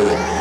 Island.